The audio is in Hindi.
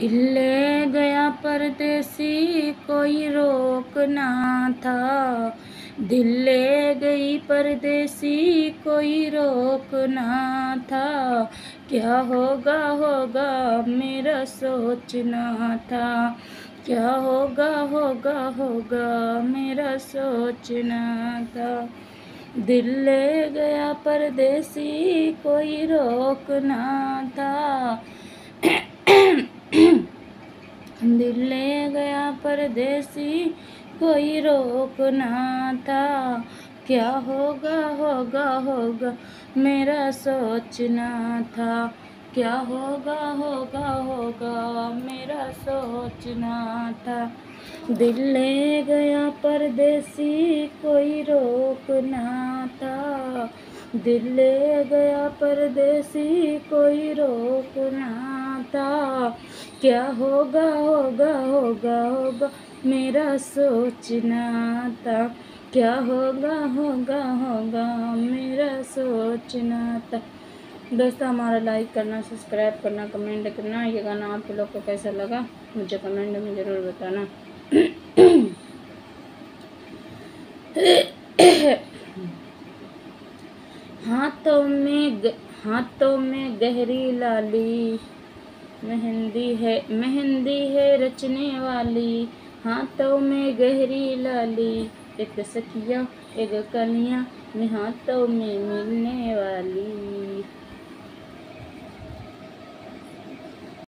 दिल ले गया परदेसी, कोई रोक ना था। दिल ले गई परदेसी, कोई रोक ना था। क्या होगा होगा, मेरा सोचना था। क्या होगा होगा होगा, मेरा सोचना था। दिल ले गया परदेसी, कोई रोक ना था। दिल ले गया परदेसी, कोई रोक ना था। क्या होगा होगा होगा, मेरा सोचना था। क्या होगा होगा होगा, मेरा सोचना था। दिल ले गया परदेसी, कोई रोक ना था। दिल ले गया परदेसी, कोई रोक ना था क्या होगा होगा होगा होगा, मेरा सोचना था। क्या होगा होगा होगा, मेरा सोचना था। दोस्तों, हमारा लाइक करना सब्सक्राइब करना कमेंट करना, ये गाना आप लोग को कैसा लगा, मुझे कमेंट में ज़रूर बताना। हाथों में हाथों में गहरी लाली मेहंदी है मेहंदी है रचने वाली, हाथों में गहरी लाली, एक सखिया, एक कलिया में हाथों में मिलने वाली।